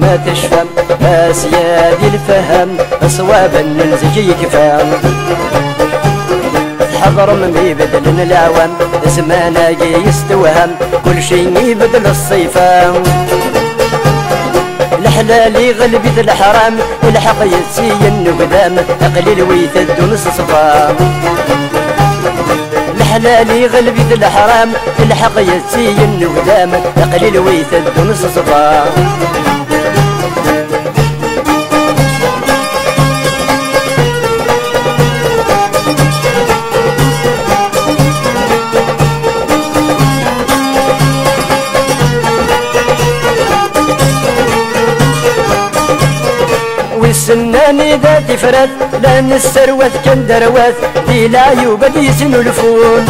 ما تشفم آسيادي الفهم صوابا ننزجي كفام حضر من يبدل العوام زمانا يستوهم كل شي يبدل الصيفة الحلال غلبي الحرام الحق يسي النقدام اقليل ويثد نص صفا الحلال غلبي الحرام الحق يسي النقدام اقليل ويثد نص صفا والسنان ذات فرد لأن السروات كان دروات في لا يوجد يسن الفون.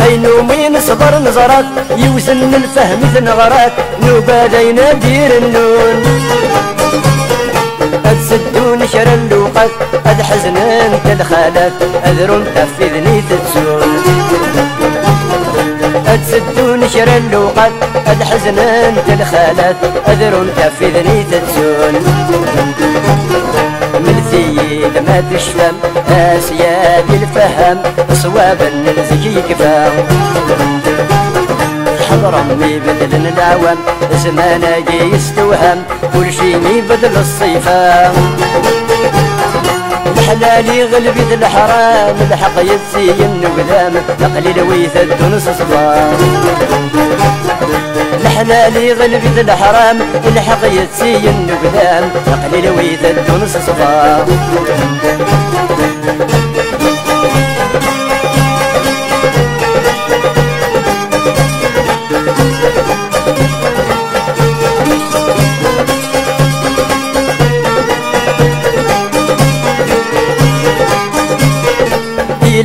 اينو مين صبر نظرات يوزن الفهم ثنغرات نوبادينا دير النون. أتسدون شر اللوقات أد حزنان كالخالات أذرون تفذني تتسون. أتسدون شر اللوقات أد حزنان كالخالات أذرون تفذني تتسون من ثيد ما تشفم آسياد الفهم صوابا نلزجي كفام حضرمي بدل العوام زمانا يستوهم كل شي بدل الصيفة. الحلال غلبي الحرام الحق يتسي النقدام تقليل ويثد نص صفا الحلال غلبي الحرام الحق يتسي النقدام تقليل ويثد نص صفا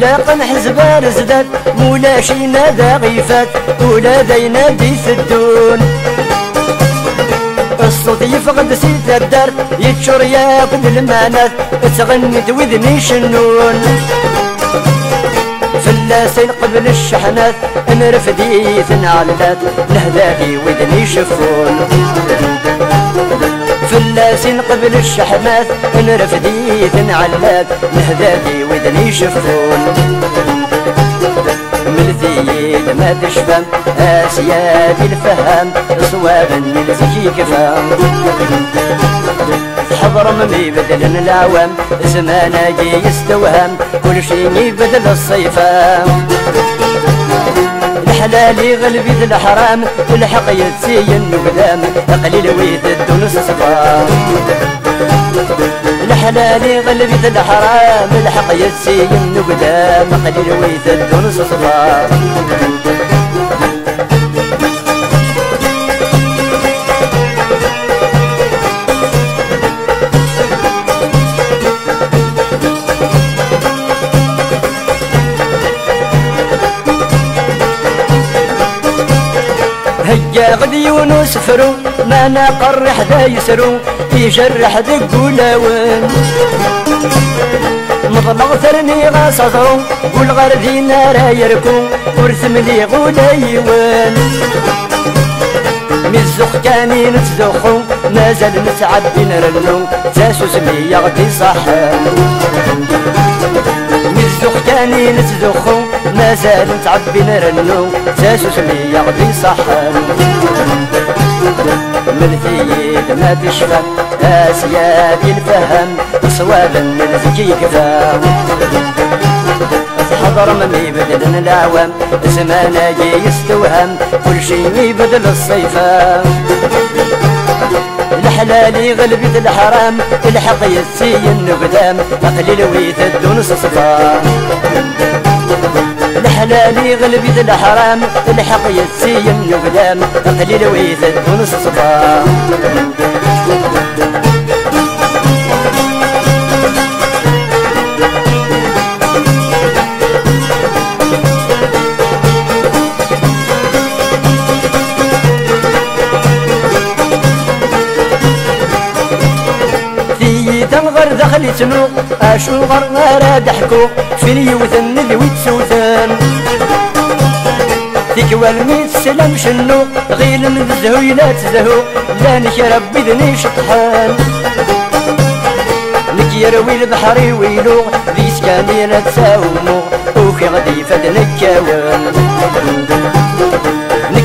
إلاقا حزبان زداد مولا شي نادى غيفات ولا دينا دي سدون. الصوت يفقد سيد الدار يتشر ياخد المعنات تغني وذني شنون فلاسين قبل الشحنات نرفدي ثنعلات نهداكي وذني شفون فلاسين قبل الشحنات نرفدي ثنعلات نهداكي وذني شفون ملثيد ما تشفم آسياد الفهم صوابا نلزكي كفام. حضر من يبدل العوام زمانا يستوهم كل شي يبدل الصيفة الحلال غلبي ذي الحرام الحق يتسي النقدام قليل ويثد نص صفا الحلال غلبي ذي الحرام الحق يتسي النقدام قليل ويثد نص صفا هيا غدي يونس فرو ما نقر حدا يسرو يجرح دق ولاون مظلغ ثرني غاصدرو والغردي نارا يركو ورثم لي غديوان مزخ كاني نتزخو مازال نتعبي نرنو تاسو سمية غدي صحان مزخ كاني نتزخو مازال نتعبي نرنو. تاسو سمية غدي صحان من ثيد ما تشفى اسياد الفهم صوابا من زكي كفام حضر من يبدل العوام زمانا يستوهم كل شي يبدل الصيفة. الحلال غلبي الحرام الحق يسي النقدام أقليل ويثد نص صفا الحلال غلبي الحرام الحق يسي النقدام أقليل ويثد نص صفا تنغر دخل تنو أشو غر غير ضحكو فين يوثن ذوي تسوثن تكوى الميت سلام شنو. غير من الزهو لا تزهو لا نشرب بذني شطحان يروي البحر ويلو ذي سكاني لا تساومو. وكي غدي فد نكاون نك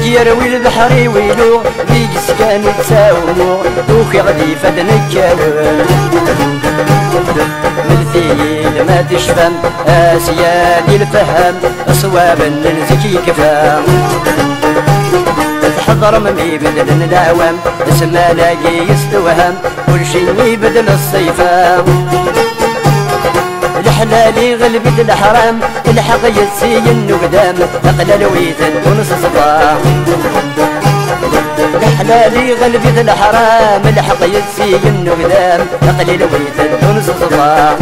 يروي البحر ويلو ذي سكاني تساومو وكي غدي نكاون مثيل ما تشفم اسيادي الفهم صوابا نزكي كفام تحضر ممي بدل الدعوام اسمه لاقي يستوهم كل شي يبدل الصيفة الحلالي غلبت الحرام الحق يسي النقدام اقلل ويتن ونص صفا الحلالي غلبت الحرام الحق يسي النقدام اقلل ويتن ونص صفا